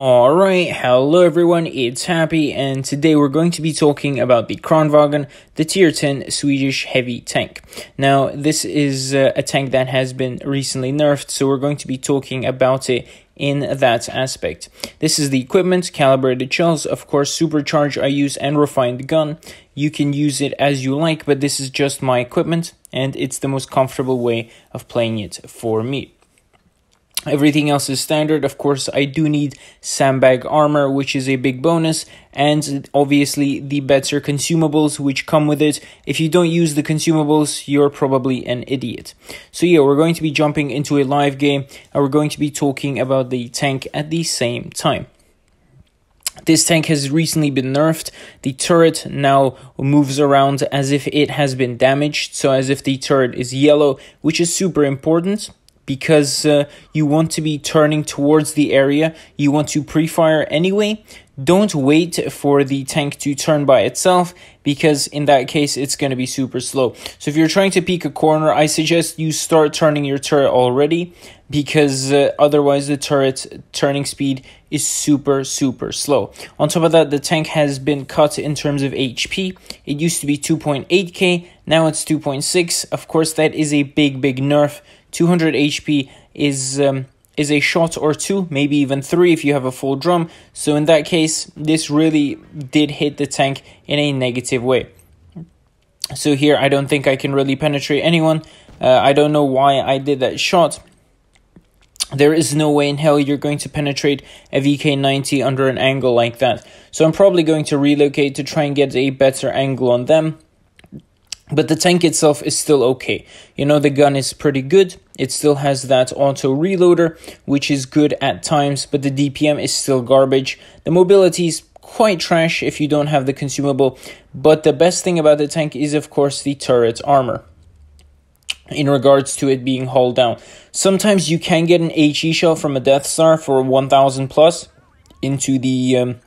Alright, hello everyone, it's Happy, and today we're going to be talking about the Kranvagn, the Tier 10 Swedish heavy tank. Now, this is uh, a tank that has been recently nerfed, so we're going to be talking about it in that aspect. This is the equipment, calibrated shells, of course, supercharge I use, and refined gun. You can use it as you like, but this is just my equipment, and it's the most comfortable way of playing it for me. Everything else is standard. Of course, I do need sandbag armor, which is a big bonus, and obviously the better consumables which come with it. If you don't use the consumables, you're probably an idiot. So yeah, we're going to be jumping into a live game, and we're going to be talking about the tank at the same time. This tank has recently been nerfed. The turret now moves around as if it has been damaged, so as if the turret is yellow, which is super important because uh, you want to be turning towards the area. You want to pre-fire anyway. Don't wait for the tank to turn by itself because in that case it's going to be super slow. So if you're trying to peek a corner, I suggest you start turning your turret already because uh, otherwise the turret turning speed is super super slow. On top of that, the tank has been cut in terms of HP. It used to be 2.8k, now it's 2.6. Of course, that is a big big nerf 200 HP is um, is a shot or two, maybe even three if you have a full drum. So in that case, this really did hit the tank in a negative way. So here, I don't think I can really penetrate anyone. Uh, I don't know why I did that shot. There is no way in hell you're going to penetrate a VK90 under an angle like that. So I'm probably going to relocate to try and get a better angle on them. But the tank itself is still okay. You know, the gun is pretty good. It still has that auto reloader, which is good at times, but the DPM is still garbage. The mobility is quite trash if you don't have the consumable, but the best thing about the tank is, of course, the turret armor in regards to it being hull down. Sometimes you can get an HE shell from a Death Star for 1000 plus into the um,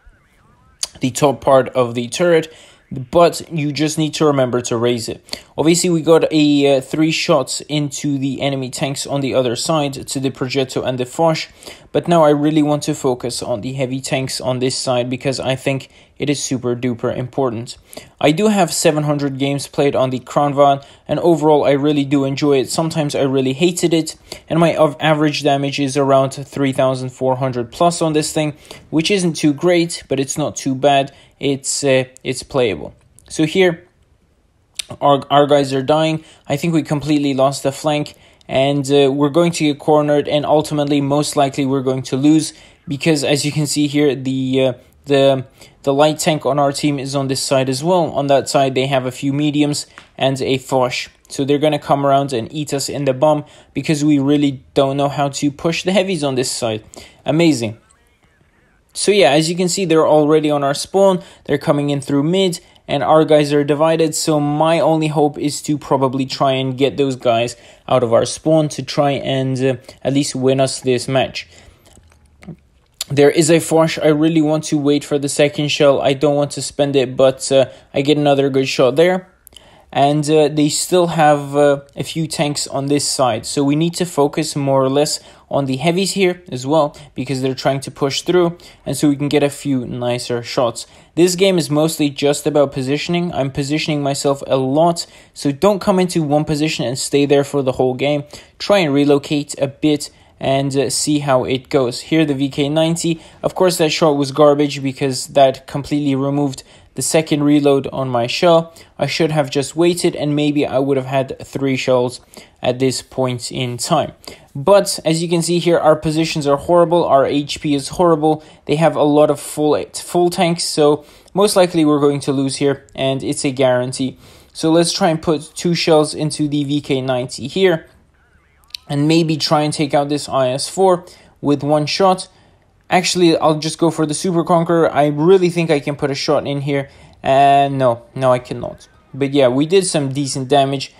the top part of the turret but you just need to remember to raise it. Obviously, we got a uh, three shots into the enemy tanks on the other side to the Progetto and the Foch, but now I really want to focus on the heavy tanks on this side because I think it is super duper important. I do have 700 games played on the Kranvagn, and overall I really do enjoy it. Sometimes I really hated it, and my average damage is around 3400 plus on this thing, which isn't too great, but it's not too bad it's uh, it's playable. So here, our our guys are dying. I think we completely lost the flank, and uh, we're going to get cornered, and ultimately, most likely, we're going to lose because, as you can see here, the uh, the the light tank on our team is on this side as well. On that side, they have a few mediums and a Foch. So they're going to come around and eat us in the bomb because we really don't know how to push the heavies on this side. Amazing. So yeah, as you can see, they're already on our spawn. They're coming in through mid, and our guys are divided. So my only hope is to probably try and get those guys out of our spawn to try and uh, at least win us this match. There is a Foch. I really want to wait for the second shell. I don't want to spend it, but uh, I get another good shot there and uh, they still have uh, a few tanks on this side. So we need to focus more or less on the heavies here as well because they're trying to push through and so we can get a few nicer shots. This game is mostly just about positioning. I'm positioning myself a lot, so don't come into one position and stay there for the whole game. Try and relocate a bit and uh, see how it goes. Here the VK90, of course that shot was garbage because that completely removed the second reload on my shell. I should have just waited and maybe I would have had three shells at this point in time. But as you can see here, our positions are horrible. Our HP is horrible. They have a lot of full, full tanks, so most likely we're going to lose here, and it's a guarantee. So let's try and put two shells into the VK90 here, and maybe try and take out this IS-4 with one shot. Actually, I'll just go for the Super Conqueror. I really think I can put a shot in here. And no, no, I cannot. But yeah, we did some decent damage.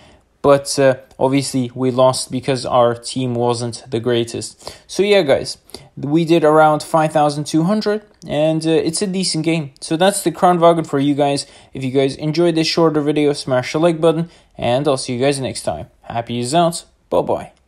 But uh, obviously, we lost because our team wasn't the greatest. So yeah, guys, we did around 5,200. And uh, it's a decent game. So that's the Kranvagn for you guys. If you guys enjoyed this shorter video, smash the like button. And I'll see you guys next time. Happy is out. Bye-bye.